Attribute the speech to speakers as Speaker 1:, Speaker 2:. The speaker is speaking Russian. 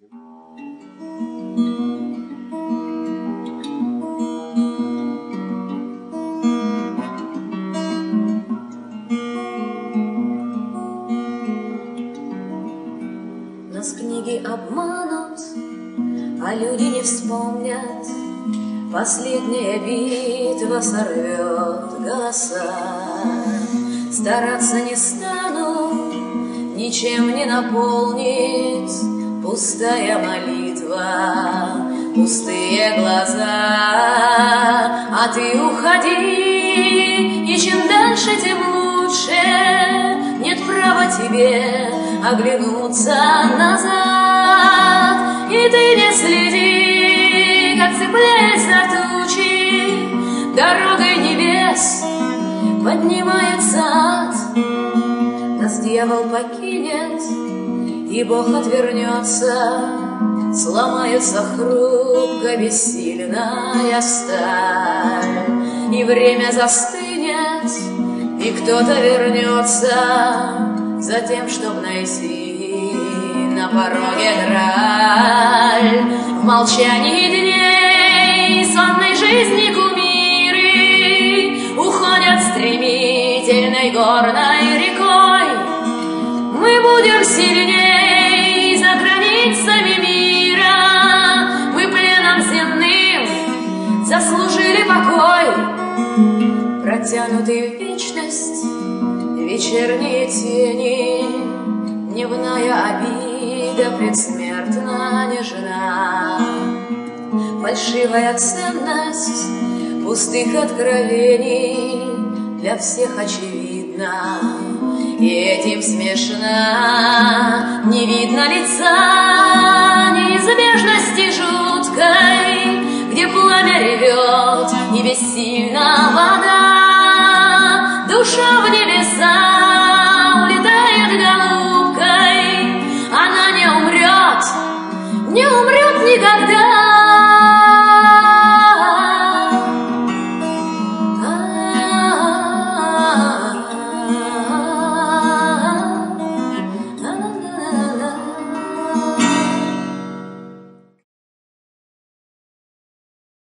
Speaker 1: Нас книги обманут, а люди не вспомнят. Последняя битва сорвет голоса. Стараться не стану, ничем не наполнит Пустая молитва, пустые глаза. А ты уходи, и чем дальше, тем лучше. Нет права тебе оглянуться назад. И ты не следи, как цепляясь за тучи, Дорогой небес поднимается ад. Нас дьявол покинет, и Бог отвернется, Сломается хрупко бессильная сталь, И время застынет, и кто-то вернется За тем, чтоб найти на пороге граль. В молчании дней сонной жизни кумиры Уходят стремительной горной рекой. Мы будем сильней заслужили покой, Протянутый в вечность вечерние тени, Дневная обида предсмертно нежна. Фальшивая ценность пустых откровений Для всех очевидна, и этим смешна. Не видно лица неизбежности жуткой, пламя ревет, не бессильна вода, душа в небеса улетает голубкой, она не умрет, не умрет никогда. А, а, а,